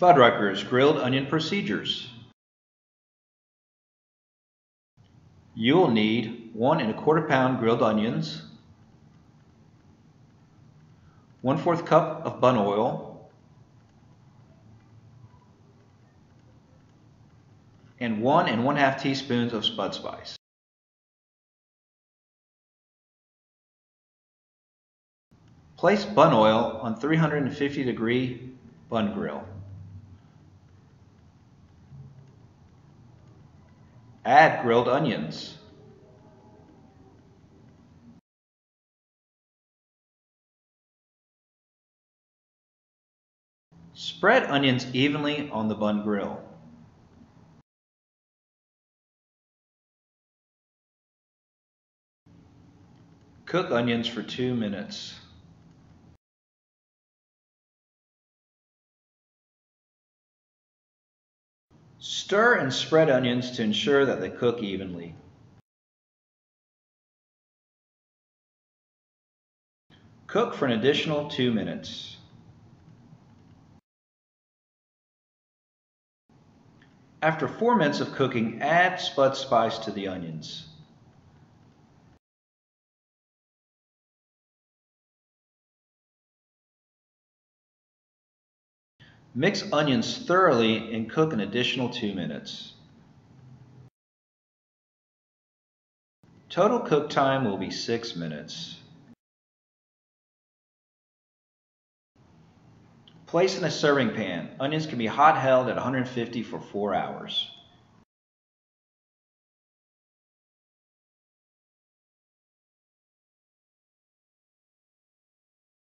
Fuddruckers grilled onion procedures. You will need one and a quarter pound grilled onions, one fourth cup of bun oil, and one and one half teaspoons of spud spice. Place bun oil on 350 degree bun grill. Add grilled onions. Spread onions evenly on the bun grill. Cook onions for two minutes. Stir and spread onions to ensure that they cook evenly. Cook for an additional two minutes. After four minutes of cooking, add spud spice to the onions. Mix onions thoroughly and cook an additional two minutes. Total cook time will be six minutes. Place in a serving pan. Onions can be hot held at 150 for four hours.